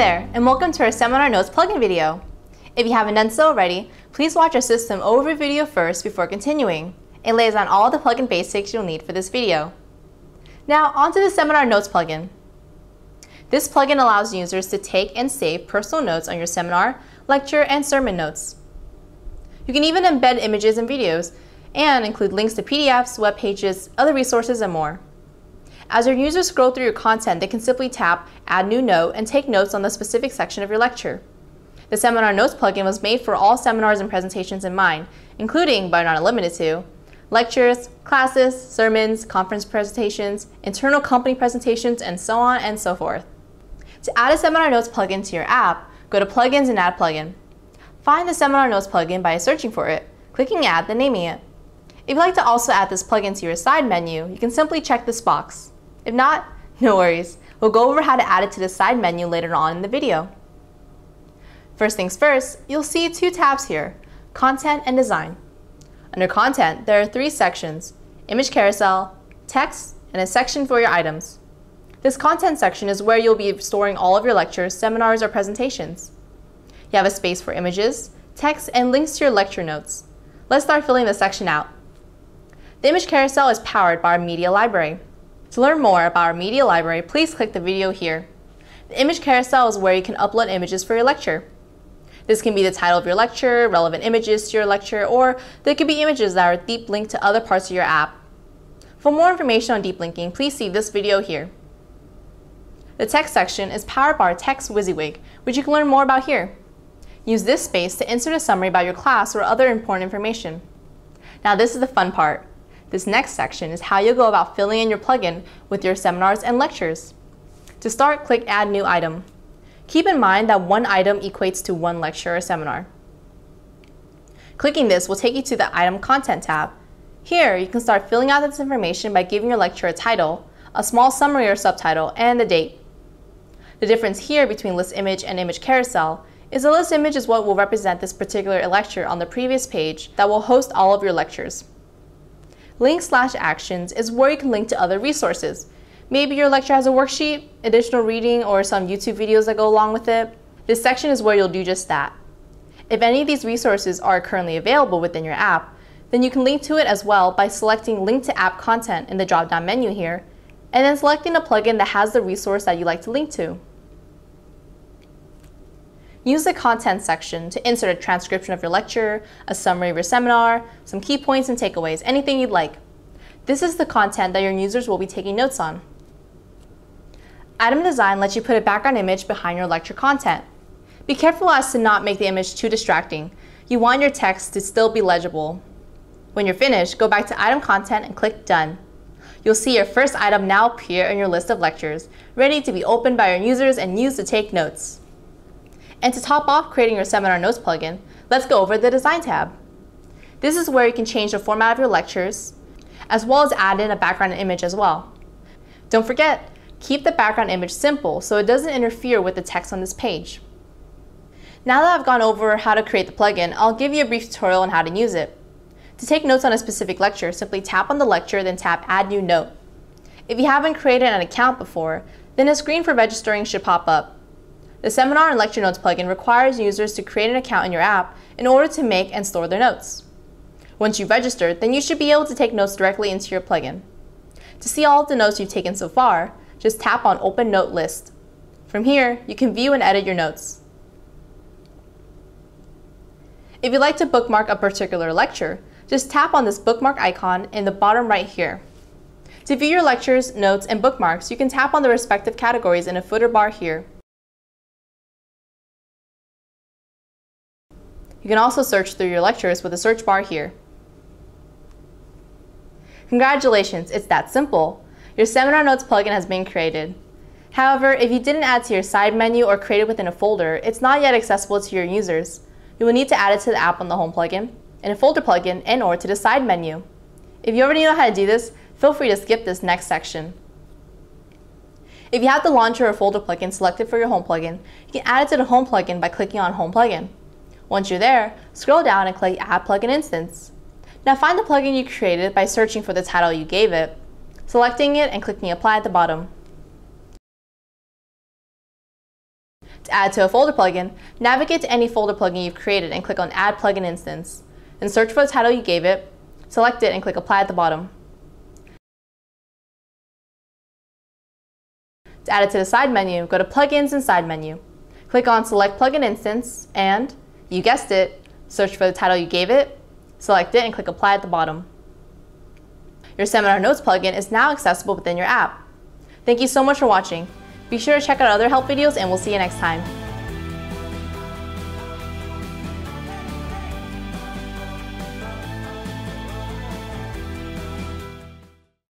there, and welcome to our Seminar Notes plugin video. If you haven't done so already, please watch our system overview video first before continuing. It lays down all the plugin basics you'll need for this video. Now, onto the Seminar Notes plugin. This plugin allows users to take and save personal notes on your seminar, lecture, and sermon notes. You can even embed images and videos, and include links to PDFs, web pages, other resources, and more. As your users scroll through your content, they can simply tap Add New Note and take notes on the specific section of your lecture. The Seminar Notes plugin was made for all seminars and presentations in mind, including, but not limited to, lectures, classes, sermons, conference presentations, internal company presentations, and so on and so forth. To add a Seminar Notes plugin to your app, go to Plugins and Add Plugin. Find the Seminar Notes plugin by searching for it, clicking Add, then naming it. If you'd like to also add this plugin to your side menu, you can simply check this box. If not, no worries. We'll go over how to add it to the side menu later on in the video. First things first, you'll see two tabs here, Content and Design. Under Content, there are three sections, Image Carousel, Text, and a section for your items. This content section is where you'll be storing all of your lectures, seminars, or presentations. You have a space for images, text, and links to your lecture notes. Let's start filling the section out. The image carousel is powered by our media library. To learn more about our media library, please click the video here. The image carousel is where you can upload images for your lecture. This can be the title of your lecture, relevant images to your lecture, or there could be images that are deep linked to other parts of your app. For more information on deep linking, please see this video here. The text section is powered by our Text WYSIWYG, which you can learn more about here. Use this space to insert a summary about your class or other important information. Now this is the fun part. This next section is how you'll go about filling in your plugin with your seminars and lectures. To start, click Add New Item. Keep in mind that one item equates to one lecture or seminar. Clicking this will take you to the Item Content tab. Here, you can start filling out this information by giving your lecture a title, a small summary or subtitle, and the date. The difference here between list image and image carousel is the list image is what will represent this particular lecture on the previous page that will host all of your lectures. Link slash actions is where you can link to other resources. Maybe your lecture has a worksheet, additional reading, or some YouTube videos that go along with it. This section is where you'll do just that. If any of these resources are currently available within your app, then you can link to it as well by selecting Link to App Content in the drop-down menu here, and then selecting a plugin that has the resource that you'd like to link to. Use the Content section to insert a transcription of your lecture, a summary of your seminar, some key points and takeaways, anything you'd like. This is the content that your users will be taking notes on. Item Design lets you put a background image behind your lecture content. Be careful as to not make the image too distracting. You want your text to still be legible. When you're finished, go back to Item Content and click Done. You'll see your first item now appear in your list of lectures, ready to be opened by your users and used to take notes. And to top off creating your Seminar Notes plugin, let's go over the Design tab. This is where you can change the format of your lectures, as well as add in a background image as well. Don't forget, keep the background image simple so it doesn't interfere with the text on this page. Now that I've gone over how to create the plugin, I'll give you a brief tutorial on how to use it. To take notes on a specific lecture, simply tap on the lecture, then tap Add New Note. If you haven't created an account before, then a screen for registering should pop up. The Seminar and Lecture Notes plugin requires users to create an account in your app in order to make and store their notes. Once you've registered, then you should be able to take notes directly into your plugin. To see all of the notes you've taken so far, just tap on Open Note List. From here, you can view and edit your notes. If you'd like to bookmark a particular lecture, just tap on this bookmark icon in the bottom right here. To view your lectures, notes, and bookmarks, you can tap on the respective categories in a footer bar here. You can also search through your lectures with the search bar here. Congratulations, it's that simple. Your Seminar Notes plugin has been created. However, if you didn't add to your side menu or create it within a folder, it's not yet accessible to your users. You will need to add it to the app on the Home plugin, in a folder plugin, and or to the side menu. If you already know how to do this, feel free to skip this next section. If you have the launcher or folder plugin selected for your Home plugin, you can add it to the Home plugin by clicking on Home plugin. Once you're there, scroll down and click Add Plugin Instance. Now find the plugin you created by searching for the title you gave it, selecting it and clicking Apply at the bottom. To add to a folder plugin, navigate to any folder plugin you've created and click on Add Plugin Instance. Then search for the title you gave it, select it, and click Apply at the bottom. To add it to the side menu, go to Plugins and Side menu. Click on Select Plugin Instance and, you guessed it, search for the title you gave it, select it, and click Apply at the bottom. Your Seminar Notes plugin is now accessible within your app. Thank you so much for watching. Be sure to check out other help videos and we'll see you next time.